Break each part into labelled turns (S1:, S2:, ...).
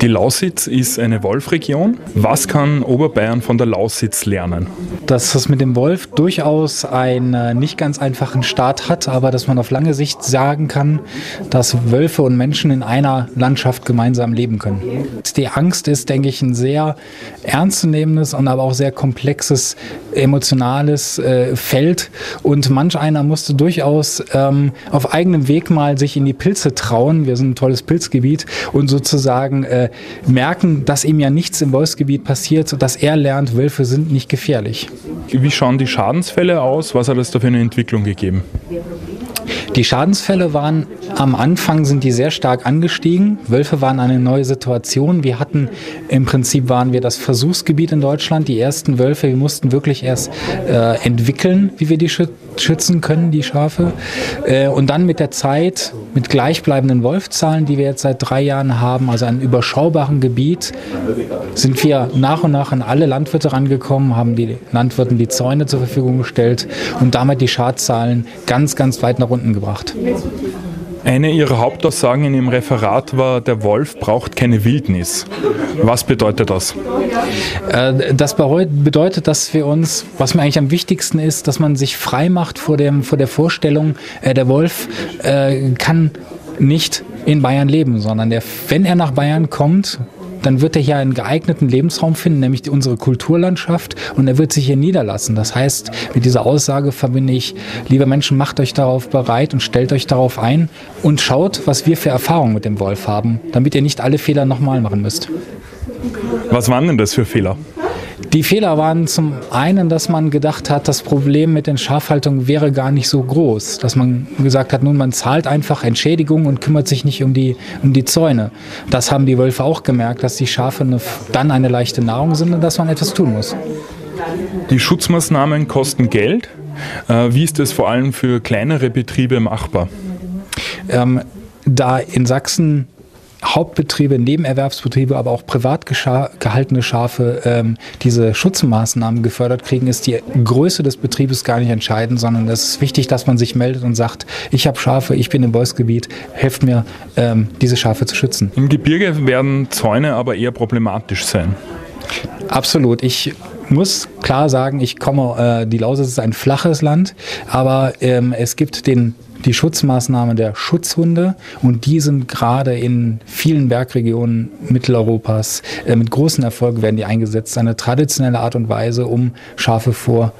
S1: Die Lausitz ist eine Wolfregion. Was kann Oberbayern von der Lausitz lernen?
S2: Dass es mit dem Wolf durchaus einen nicht ganz einfachen Start hat, aber dass man auf lange Sicht sagen kann, dass Wölfe und Menschen in einer Landschaft gemeinsam leben können. Die Angst ist, denke ich, ein sehr ernstzunehmendes und aber auch sehr komplexes emotionales äh, Feld und manch einer musste durchaus ähm, auf eigenem Weg mal sich in die Pilze trauen. Wir sind ein tolles Pilzgebiet und sozusagen äh, merken, dass ihm ja nichts im Wolfsgebiet passiert, sodass er lernt, Wölfe sind nicht gefährlich.
S1: Wie schauen die Schadensfälle aus? Was hat es da für eine Entwicklung gegeben?
S2: Die Schadensfälle waren am Anfang sind die sehr stark angestiegen. Wölfe waren eine neue Situation. Wir hatten im Prinzip waren wir das Versuchsgebiet in Deutschland. Die ersten Wölfe, wir mussten wirklich erst äh, entwickeln, wie wir die schützen können, die Schafe. Äh, und dann mit der Zeit, mit gleichbleibenden Wolfzahlen, die wir jetzt seit drei Jahren haben, also einem überschaubaren Gebiet, sind wir nach und nach an alle Landwirte rangekommen, haben die Landwirten die Zäune zur Verfügung gestellt und damit die Schadzahlen ganz, ganz weit nach unten gebracht.
S1: Eine Ihrer Hauptaussagen in Ihrem Referat war, der Wolf braucht keine Wildnis. Was bedeutet das?
S2: Äh, das bedeutet, dass wir uns, was mir eigentlich am wichtigsten ist, dass man sich frei macht vor, dem, vor der Vorstellung, äh, der Wolf äh, kann nicht in Bayern leben, sondern der, wenn er nach Bayern kommt, dann wird er hier einen geeigneten Lebensraum finden, nämlich unsere Kulturlandschaft und er wird sich hier niederlassen. Das heißt, mit dieser Aussage verbinde ich, liebe Menschen, macht euch darauf bereit und stellt euch darauf ein und schaut, was wir für Erfahrungen mit dem Wolf haben, damit ihr nicht alle Fehler nochmal machen müsst.
S1: Was waren denn das für Fehler?
S2: Die Fehler waren zum einen, dass man gedacht hat, das Problem mit den Schafhaltungen wäre gar nicht so groß. Dass man gesagt hat, nun man zahlt einfach Entschädigung und kümmert sich nicht um die, um die Zäune. Das haben die Wölfe auch gemerkt, dass die Schafe eine, dann eine leichte Nahrung sind und dass man etwas tun muss.
S1: Die Schutzmaßnahmen kosten Geld. Äh, wie ist das vor allem für kleinere Betriebe machbar?
S2: Ähm, da in Sachsen Hauptbetriebe, Nebenerwerbsbetriebe, aber auch privat gehaltene Schafe ähm, diese Schutzmaßnahmen gefördert kriegen, ist die Größe des Betriebes gar nicht entscheidend, sondern es ist wichtig, dass man sich meldet und sagt, ich habe Schafe, ich bin im Wolfsgebiet, helft mir, ähm, diese Schafe zu schützen.
S1: Im Gebirge werden Zäune aber eher problematisch sein.
S2: Absolut. Ich muss klar sagen, ich komme, äh, die Lausitz ist ein flaches Land, aber ähm, es gibt den die Schutzmaßnahmen der Schutzhunde und die sind gerade in vielen Bergregionen Mitteleuropas äh, mit großen Erfolg werden die eingesetzt. Eine traditionelle Art und Weise, um Schafe vor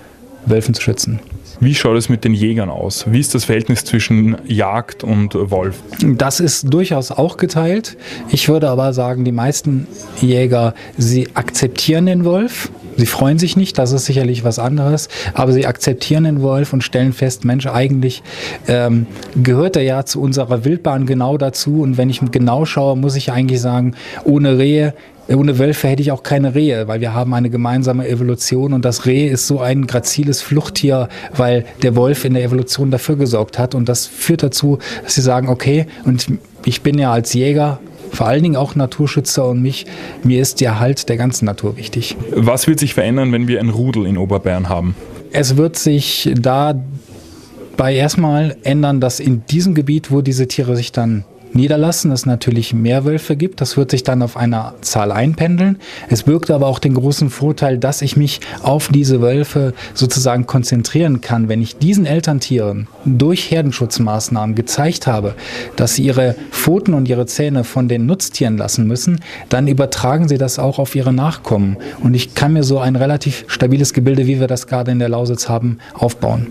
S2: Wölfen zu schützen.
S1: Wie schaut es mit den Jägern aus? Wie ist das Verhältnis zwischen Jagd und Wolf?
S2: Das ist durchaus auch geteilt. Ich würde aber sagen, die meisten Jäger, sie akzeptieren den Wolf. Sie freuen sich nicht, das ist sicherlich was anderes, aber sie akzeptieren den Wolf und stellen fest, Mensch, eigentlich ähm, gehört er ja zu unserer Wildbahn genau dazu. Und wenn ich genau schaue, muss ich eigentlich sagen, ohne Rehe ohne Wölfe hätte ich auch keine Rehe, weil wir haben eine gemeinsame Evolution und das Reh ist so ein graziles Fluchttier, weil der Wolf in der Evolution dafür gesorgt hat und das führt dazu, dass sie sagen, okay, und ich bin ja als Jäger vor allen Dingen auch Naturschützer und mich, mir ist der Erhalt der ganzen Natur wichtig.
S1: Was wird sich verändern, wenn wir ein Rudel in Oberbayern haben?
S2: Es wird sich dabei erstmal ändern, dass in diesem Gebiet, wo diese Tiere sich dann niederlassen, es natürlich mehr Wölfe gibt. Das wird sich dann auf einer Zahl einpendeln. Es birgt aber auch den großen Vorteil, dass ich mich auf diese Wölfe sozusagen konzentrieren kann. Wenn ich diesen Elterntieren durch Herdenschutzmaßnahmen gezeigt habe, dass sie ihre Pfoten und ihre Zähne von den Nutztieren lassen müssen, dann übertragen sie das auch auf ihre Nachkommen. Und ich kann mir so ein relativ stabiles Gebilde, wie wir das gerade in der Lausitz haben, aufbauen.